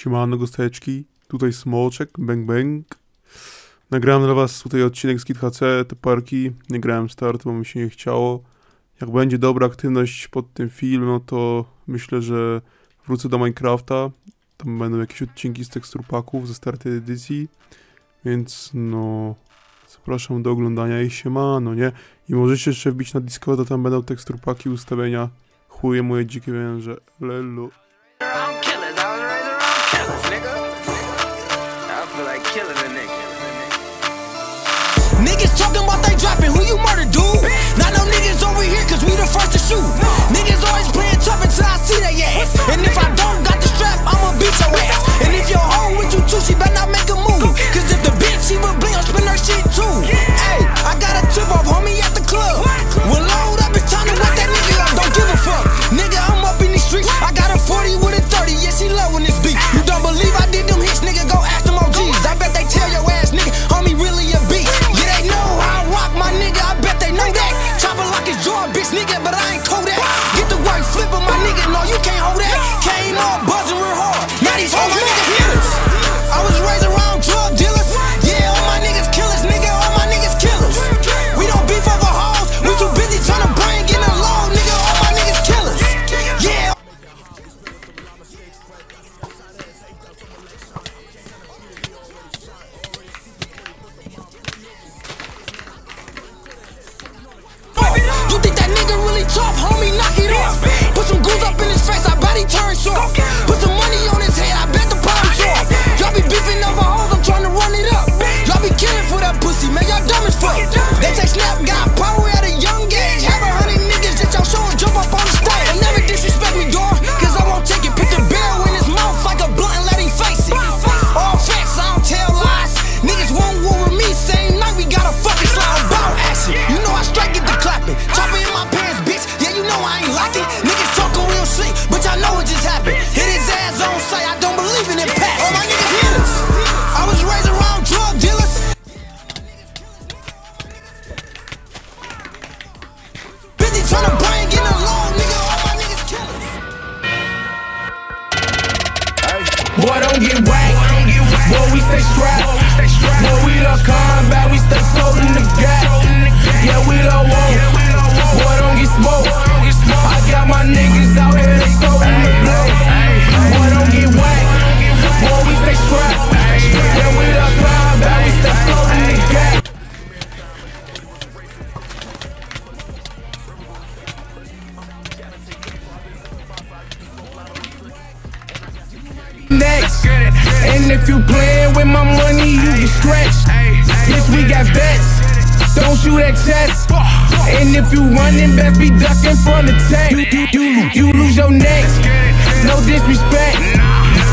Siemano gosteczki, tutaj Smoczek, bang bang. Nagrałem dla was tutaj odcinek z Kit HC, te parki. Nie grałem start, bo mi się nie chciało. Jak będzie dobra aktywność pod tym film, no to myślę, że wrócę do Minecrafta. Tam będą jakieś odcinki z teksturpaków ze startej edycji. Więc no, zapraszam do oglądania i siemano, nie? I możecie jeszcze wbić na Discorda, tam będą teksturpaki, ustawienia. Chuje moje dzikie węże, lelu. Niggas talking about they dropping, who you murder, dude? Not no niggas over here, cause we the first to shoot. Niggas always playing tough until I see they ass. And if I don't got the strap, I'ma beat your ass. And if your hoe with you too, she better not make a move. Cause if the bitch, she would blink, I'll spin her shit too. Hey, I got a tip off, homie, at the club. Well, load up, it's time to wake that nigga up. Don't give a fuck. Nigga, I'm up in these streets. I got a 40 with a 30, yeah, she loving this turn soft. Don't get whacked. We stay strapped. Boy, we the combat. We stay floating the And if you playin' with my money, you get stretched. Bitch, we got bets. Don't shoot at chest. And if you running, best be ducking from the tech. You, you, you, you lose your neck. No disrespect.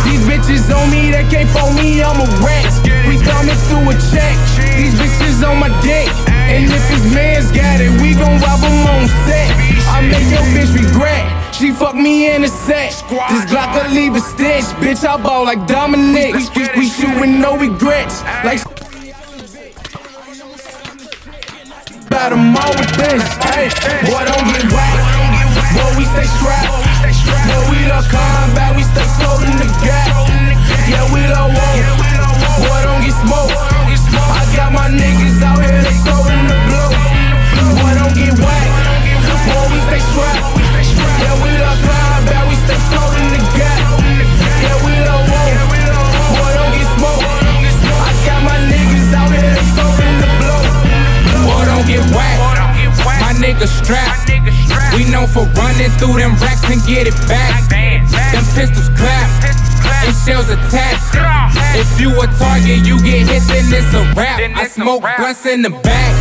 These bitches on me, they can't phone me, I'm a wreck. We coming through a check. These bitches on my dick. And if his man's got it, we gon' rob him on set. I make. She fuck me in a set. This Glock will leave a stitch. Bitch, I ball like Dominic. We, we, we shootin' no regrets. Like about them all with this. Hey, boy, don't get whacked. Boy, we stay strapped. Boy, we the combat. We stay floating the My nigga strapped. We known for running through them racks and get it back. Them pistols clap and shells attached. If you a target, you get hit, then it's a rap. I smoke blunts in the back,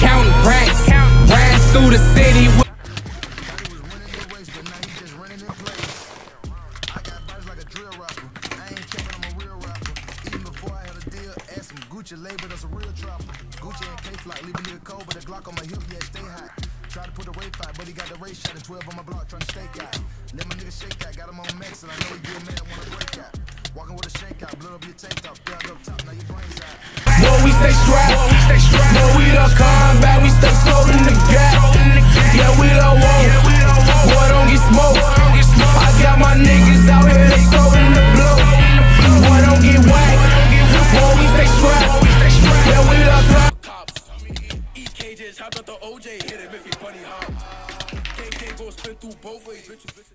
counting racks. Ran through the city. Gucci label, that's a real trapper. Gucci and K-Flock, leave a nigga cold, but a Glock on my hip, yeah, stay hot. Try to put a rape fight, but he got the race shot and 12 on my block, trying to stake out. Let my nigga shake out, got him on max, and I know he get mad, wanna break out. Walking with a shake out, blood up your tank top, thug up top, now your brains out. Boy, we stay strapped. Boy, we the combat. We stay